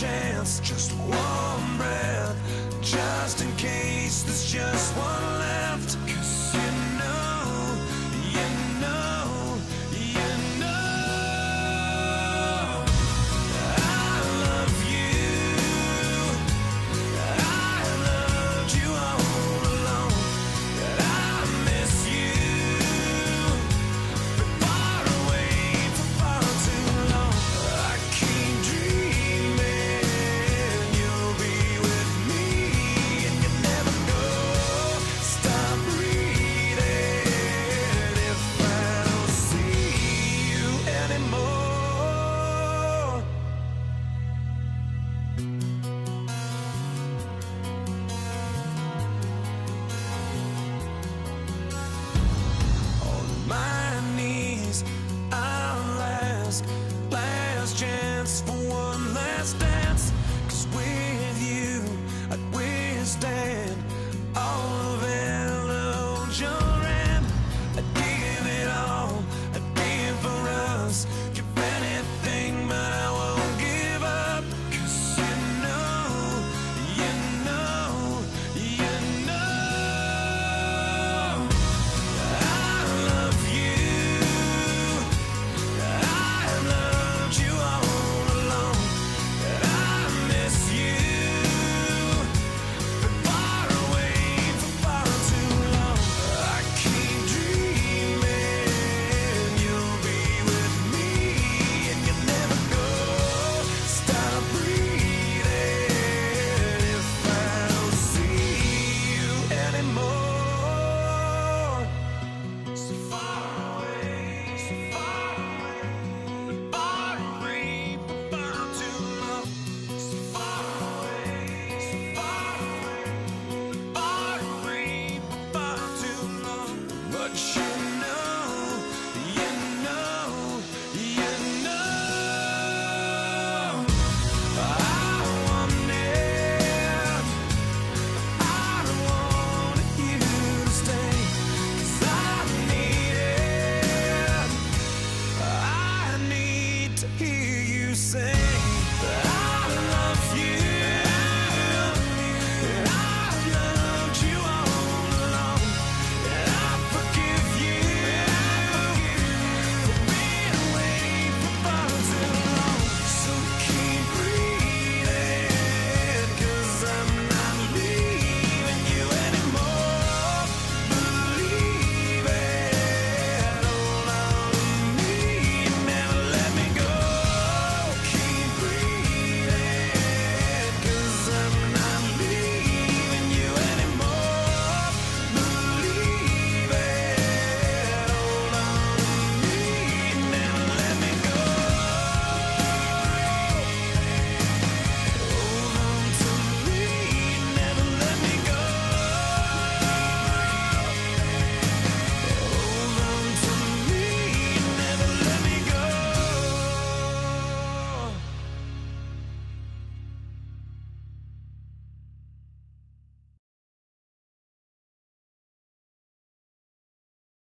chance. Just one. you.